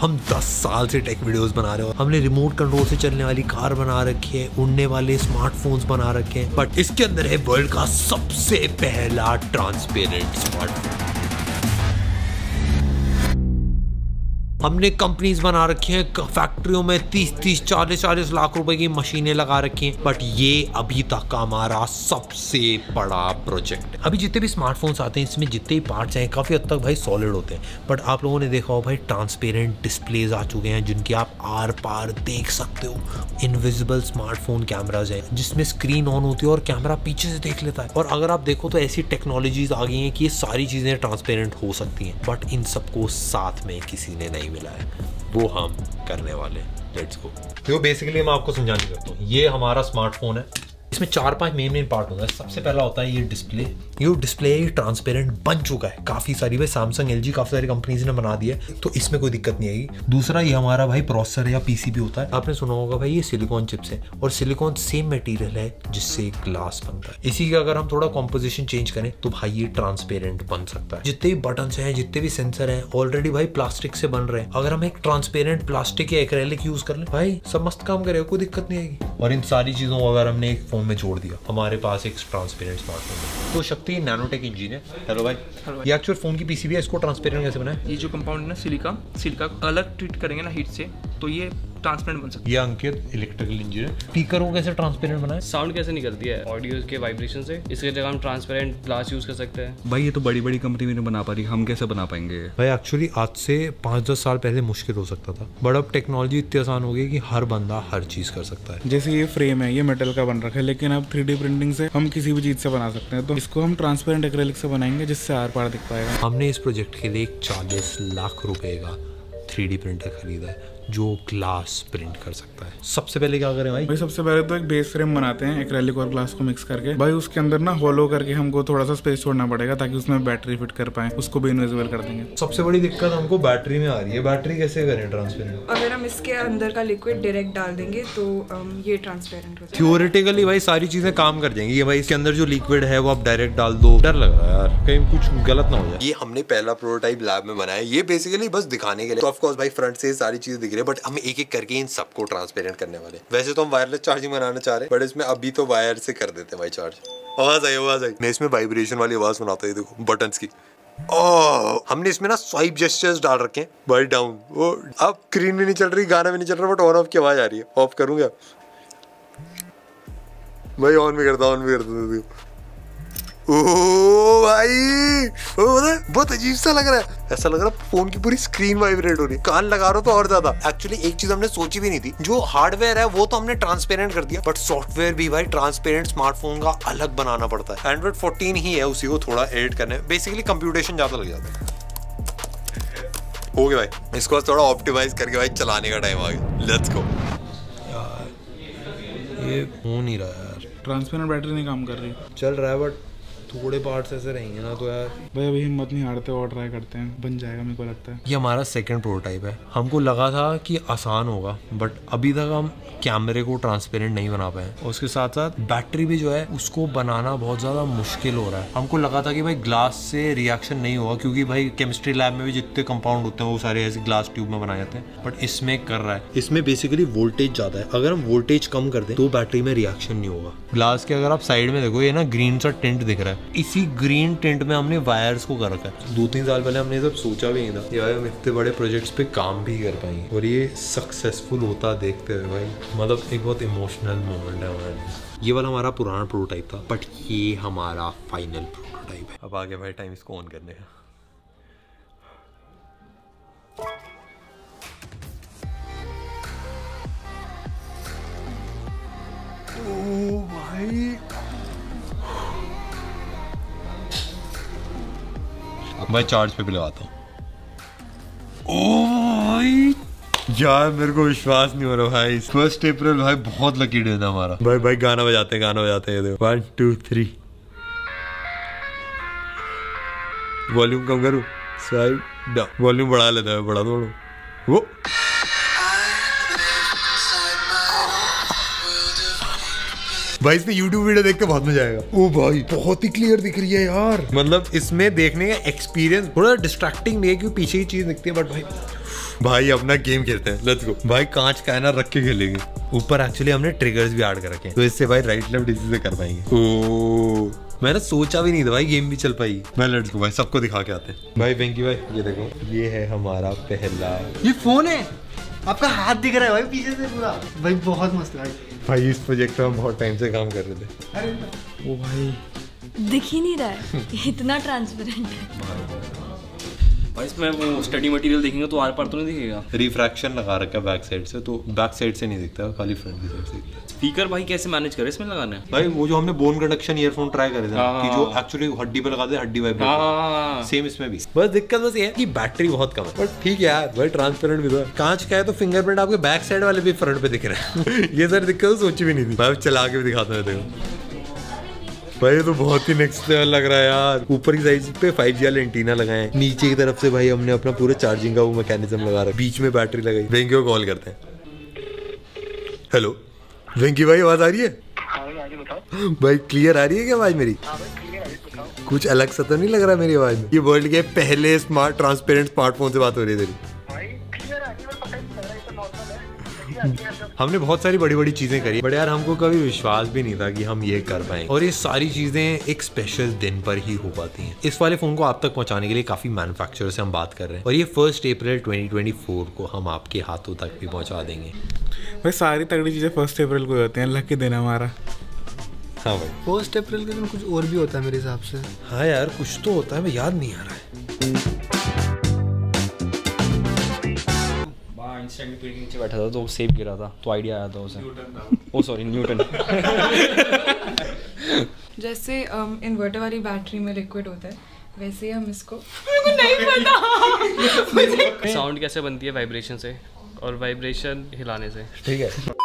हम 10 साल से टेक वीडियोस बना रहे हो हमने रिमोट कंट्रोल से चलने वाली कार बना रखी है, उड़ने वाले स्मार्टफोन्स बना रखे हैं बट इसके अंदर है वर्ल्ड का सबसे पहला ट्रांसपेरेंट स्मार्टफ़ोन हमने कंपनीज़ बना रखी हैं फैक्ट्रियों में 30 30 40 40 लाख रुपए की मशीनें लगा रखी हैं। बट ये अभी तक हमारा सबसे बड़ा प्रोजेक्ट अभी जितने भी स्मार्टफोन्स आते हैं, इसमें जितने भी पार्ट्स हैं, काफ़ी हद तक भाई सॉलिड होते हैं। बट आप लोगों ने देखा हो भाई ट्रांसपेरेंट डिस्प्लेज आ चुके हैं, जिनके आप आर पार देख सकते हो। इनविजिबल स्मार्टफ़ोन कैमराज हैं, जिसमें स्क्रीन ऑन होती है और कैमरा पीछे से देख लेता है। और अगर आप देखो तो ऐसी टेक्नोलॉजीज़ आ गई हैं कि ये सारी चीज़ें ट्रांसपेरेंट हो सकती हैं। बट इन सबको साथ में किसी ने नहीं मिला है। वो हम करने वाले लेट्स गो तो बेसिकली मैं आपको समझाने करता हूँ। ये हमारा स्मार्टफ़ोन है। इसमें चार पाँच मेन मेन पार्ट होता है। सबसे पहला होता है ये डिस्प्ले ये डिस्प्ले ट्रांसपेरेंट बन चुका है। काफ़ी सारी, भाई सैमसंग एल काफ़ी सारी कंपनीज़ ने बना दिया है तो इसमें कोई दिक्कत नहीं आएगी। दूसरा ये हमारा भाई प्रोसेसर या पीसीबी होता है। आपने सुना होगा भाई ये सिलिकॉन चिप्स है, और सिलिकॉन सेम मटेरियल है जिससे ग्लास बनता है। इसी का अगर हम थोड़ा कॉम्पोजिशन चेंज करें तो भाई ये ट्रांसपेरेंट बन सकता है। जितने भी बटन है, जितने भी सेंसर है ऑलरेडी भाई प्लास्टिक से बन रहे हैं। अगर हम एक ट्रांसपेरेंट प्लास्टिक या एक्रेलिक यूज़ कर ले, भाई सब मस्त काम करे कोई दिक्कत नहीं आएगी। और इन सारी चीज़ों को अगर हमने एक फ़ोन में जोड़ दिया। हमारे पास एक ट्रांसपेरेंट स्मार्टफ़ोन है। तो शक्ति नैनोटेक इंजीनियर हेलो भाई। ये एक्चुअल फ़ोन की पीसीबी है इसको ट्रांसपेरेंट कैसे बनाए? ये जो कंपाउंड है ना सिलिका सिलिका अलग ट्रीट करेंगे ना हीट से। तो ये ट्रांसपेरेंट बन सकती ये अंकित इलेक्ट्रिकल इंजीनियर स्पीकर को कैसे ट्रांसपेरेंट बनाए? साउंड कैसे निकलती है? ऑडियो के वाइब्रेशन से। इसके जगह हम ट्रांसपेरेंट ग्लास यूज़ कर सकते हैं। भाई ये तो बड़ी बड़ी कंपनी भी नहीं बना पा रही हम कैसे बना पाएँगे? भाई एक्चुअली आज से पाँच दस साल पहले मुश्किल हो सकता था। बट अब टेक्नोलॉजी इतनी आसान हो गई कि हर बंदा हर चीज़ कर सकता है। जैसे ये फ्रेम है ये मेटल का बन रखा है लेकिन अब थ्री प्रिंटिंग से हम किसी भी चीज़ से बना सकते हैं। तो इसको हम ट्रांसपेरेंट एक्रेलिक से बनाएँगे जिससे आर पार दिख पाएगा। हमने इस प्रोजेक्ट के लिए एक चालीस लाख रुपए का थ्री प्रिंटर खरीदा है। जो ग्लास प्रिंट कर सकता है। सबसे पहले क्या करें भाई? भाई सबसे पहले तो एक बेस फ्रेम बनाते हैं एक्रेलिक और ग्लास को मिक्स करके। भाई उसके अंदर ना होलो करके हमको थोड़ा सा स्पेस छोड़ना पड़ेगा ताकि उसमें बैटरी फिट कर पाए उसको भी इनविजिबल कर देंगे। सबसे बड़ी दिक्कत हमको बैटरी में आ रही है। बैटरी कैसे करें ट्रांसपेरेंट अगर हम इसके अंदर का लिक्विड डायरेक्ट डाल देंगे तो ये ट्रांसपेरेंट हो जाएगा। थियोरेटिकली भाई सारी चीज़ें काम कर जाएँगी। ये भाई इसके अंदर जो लिक्विड है वो आप डायरेक्ट डाल दो। डर लग रहा है यार। कहीं कुछ गलत ना हो जाए। ये हमने पहला प्रोटोटाइप लैब में बनाया। ये बेसिकली बस दिखाने के लिए। तो ऑफ़ कोर्स भाई फ्रंट से सारी चीज़ें दिख रही है बट हम एक एक करके इन सबको ट्रांसपेरेंट करने वाले वैसे तो हम वायरलेस चार्जिंग बनाना चाह रहे हैं बट इसमें अभी तो वायर से कर देते हैं भाई चार्ज आवाज़ आई आवाज़ आई। मैं इसमें वाइब्रेशन वाली आवाज़ सुनाता हूँ देखो बटन्स की। ओह! हमने इसमें ना स्वाइप जेस्चर्स डाल रखे हैं डाउन वो अब स्क्रीन भी नहीं चल रही, गाना भी नहीं चल रहा बट ऑन ऑफ़ की आवाज़ आ रही है। ऑफ़ करूँगा भाई ऑन भी करता ऑन भी करता ओ भाई ओ बहुत अजीब सा लग रहा है। ऐसा लग रहा है फ़ोन की पूरी स्क्रीन वाइब्रेट हो रही है। कान लगा रहा हो तो और ज़्यादा। एक्चुअली एक चीज़ हमने सोची भी नहीं थी। जो हार्डवेयर है वो तो हमने ट्रांसपेरेंट कर दिया। बट सॉफ्टवेयर भी भाई ट्रांसपेरेंट स्मार्टफ़ोन का अलग बनाना पड़ता है। एंड्रॉइड 14 ही है उसी को थोड़ा एडिट करने। में बेसिकली कंप्यूटेशन ज़्यादा लग जाता है। हो गया भाई इसको थोड़ा ऑप्टिमाइज करके भाई चलाने का टाइम आ गया। लेट्स गो यार ये हो नहीं रहा यार। ट्रांसपेरेंट बैटरी नहीं काम कर रही। चल रहा है बट थोड़े पार्ट्स ऐसे रहेंगे ना तो यार। भाई अभी हिम्मत नहीं हारते और ट्राई करते हैं। बन जाएगा मेरे को लगता है। ये हमारा सेकंड प्रोटोटाइप है। हमको लगा था कि आसान होगा बट अभी तक हम कैमरे को ट्रांसपेरेंट नहीं बना पाए और उसके साथ साथ बैटरी भी जो है उसको बनाना बहुत ज़्यादा मुश्किल हो रहा है। हमको लगा था कि भाई ग्लास से रिएक्शन नहीं होगा क्योंकि भाई केमिस्ट्री लैब में भी जितने कंपाउंड होते हैं वो सारे ऐसे ग्लास ट्यूब में बनाए जाते हैं। बट इसमें कर रहा है। इसमें बेसिकली वोल्टेज ज़्यादा है। अगर हम वोल्टेज कम कर दें तो बैटरी में रिएक्शन नहीं होगा। ग्लास के अगर आप साइड में देखो ये ना ग्रीन सा टेंट दिख रहा है। इसी ग्रीन टेंट में हमने वायर्स को कर रखा है। दो तीन साल पहले हमने सब सोचा भी नहीं था यार हम इतने बड़े प्रोजेक्ट्स पे काम भी कर पाएँगे। और ये सक्सेसफुल होता देखते हुए भाई मतलब एक बहुत इमोशनल मोमेंट है हमारे लिए। ये वाला हमारा पुराना प्रोटोटाइप था बट ये हमारा फाइनल प्रोटोटाइप है। अब आगे भाई टाइम इसको ऑन करने का। मैं चार्ज पे भी लगाता हूँ। यार, मेरे को विश्वास नहीं हो रहा भाई। फ़र्स्ट अप्रैल भाई बहुत लकी डे था हमारा। भाई भाई, गाना बजाते हैं गाना बजाते हैं वन टू थ्री वॉल्यूम कम करूँ? साइड वॉल्यूम बढ़ा लेता है, बढ़ा दो। वो। भाई इसमें यूट्यूब वीडियो देख के बहुत मज़ा आएगा। ओ भाई बहुत ही क्लियर दिख रही है यार। मतलब इसमें देखने का एक्सपीरियंस थोड़ा डिस्ट्रैक्टिंग नहीं है क्योंकि पीछे की चीज़ दिखती है बट भाई भाई अपना गेम खेलते हैं। लेट्स गो भाई कांच का है ना रख के खेलेंगे। ऊपर एक्चुअली हमने ट्रिगर्स भी ऐड कर रखे हैं। तो इससे भाई राइट लेफ़्ट इसी से कर पाएँगे। ओ। मैंने सोचा भी नहीं था भाई गेम भी चल पाई मैं लेट्स गो भाई सबको दिखा के आते हैं। भाई वेंकी भाई ये देखो ये है हमारा पहला ये फ़ोन है। आपका हाथ दिख रहा है भाई पीछे से पूरा। भाई बहुत मस्त है भाई। भाई इस प्रोजेक्ट पे हम बहुत टाइम से काम कर रहे थे। अरे ओ भाई। दिख ही नहीं रहा है। इतना ट्रांसपेरेंट है। भाई इसमें वो स्टडी मटेरियल देखेंगे तो आर पार तो नहीं दिखेगा। रिफ्रैक्शन लगा रखा है बैक साइड से तो बैक साइड से नहीं दिखता खाली फ्रंट की साइड से दिखता स्पीकर भाई कैसे मैनेज करे इसमें लगाने? भाई वो जो हमने बोन कंडक्शन ईयरफोन ट्राई करे थे हाँ, कि जो हाँ। एक्चुअली हड्डी पे लगाते हैं हड्डी वाइब्रेट हाँ सेम इसमें भी। बस दिक्कत बस ये है कि बैटरी बहुत कम है। बट ठीक है यार भाई ट्रांसपेरेंट भी तो कांच का है तो फिंगरप्रिंट आपके बैक साइड वाले भी फ्रंट पे दिख रहा है। ये सर दिक्कत तो सोची भी नहीं थी। भाई चला के भी दिखाता हूँ देखो। भाई तो बहुत ही नेक्स्ट लेवल लग रहा है यार। ऊपर की साइड पे 5G वाले एंटीना लगाए नीचे की तरफ़ से भाई, हमने अपना पूरा चार्जिंग का वो मैकेनिज्म लगा रहा है। बीच में बैटरी लगाई। वेंकी को कॉल करते हैं। हेलो वेंकी भाई, आवाज़ आ रही है? भाई क्लियर आ रही है क्या आवाज़ मेरी? कुछ अलग सा तो नहीं लग रहा मेरी आवाज़ में? ये वर्ल्ड के पहले स्मार्ट ट्रांसपेरेंट स्मार्टफ़ोन से बात हो रही है तेरी। हमने बहुत सारी बड़ी बड़ी चीज़ें करी बट यार हमको कभी विश्वास भी नहीं था कि हम ये कर पाए। और ये सारी चीज़ें एक स्पेशल दिन पर ही हो पाती हैं। इस वाले फ़ोन को आप तक पहुँचाने के लिए काफ़ी मैन्युफैक्चरर से हम बात कर रहे हैं। और ये फ़र्स्ट अप्रैल 2024 को हम आपके हाथों तक भी पहुँचा देंगे। भाई सारी तगड़ी चीज़ें फ़र्स्ट अप्रैल को होती हैं। अल्लाह के दिन हमारा। हाँ भाई। फ़र्स्ट अप्रैल के दिन कुछ और भी होता है मेरे हिसाब से। हाँ यार कुछ तो होता है मैं याद नहीं आ रहा है। आइंस्टाइन पेड़ के नीचे बैठा था तो सेब गिरा था तो आइडिया आया था उसे। ओ सॉरी न्यूटन जैसे इन्वर्टर वाली बैटरी में लिक्विड होता है वैसे ही हम इसको नहीं पता। साउंड कैसे बनती है वाइब्रेशन से और वाइब्रेशन हिलाने से? ठीक है।